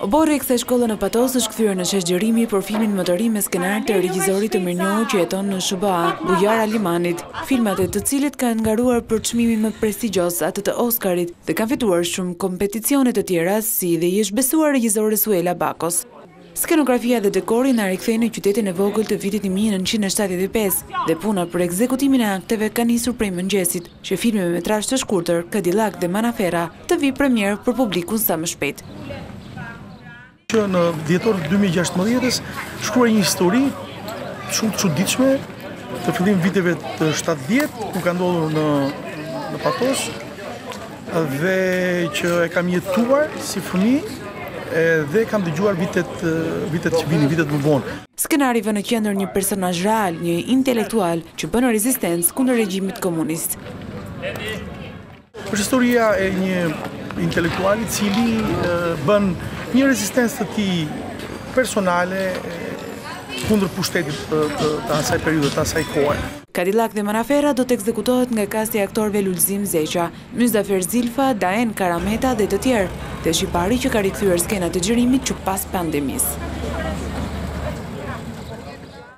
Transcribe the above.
Oborri i kësaj shkolle në patos është kthyer në shesh xhirimi për filmin më të ri me skenar të regjisorit të mirënjohur që jeton në SHBA, Bujar Alimanit, filmat e të cilit kanë garuar për çmimin më prestigjioz, atë të Oskarit, dhe kanë fituar shumë kompeticione të tjera si dhe i është besuar regjizores Suela Bako. Skenografia dhe dekori na rikthejnë në qytetin e vogël të vitit një mijë e nëntëqind e shtatëdhjetë e pesë dhe puna për ekzekutimin e akteve ka nisur prej mëngjesit që filmi me metrazh të shkurtër Kadilak dhe Manaferra të vijë premierë për publikun sa më shpejt. Që në dhjetor të dy mijë e gjashtëmbëdhjetës shkrova një histori shumë të çuditshme të fillimviteve të shtatëdhjeta ku ka ndodhur në në Patos Dhe që e kam jetuar si fëmijë dhe kam dëgjuar vitet vitet që vinin, vitet më vonë. Skenari vë në qendër një personazh real, një intelektual që bën rezistencë kundër regjimit komunist. Është historia e një intelektuali i cili bën një rezistencë të tij personale kundër pushtetit të, të, të asaj periudhe, të asaj kohe. Kadilak dhe Manaferra do të ekzekutohet nga kasti e aktorëve Lulzim Zeqja, Myzafer Zifla, Daen Karameta dhe të tjerë, dhe është i pari që ka rikthyer skenat e xhirimit që pas pandemisë.